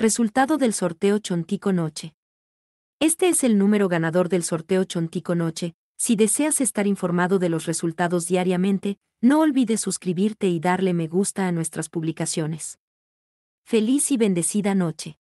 Resultado del sorteo Chontico Noche. Este es el número ganador del sorteo Chontico Noche. Si deseas estar informado de los resultados diariamente, no olvides suscribirte y darle me gusta a nuestras publicaciones. Feliz y bendecida noche.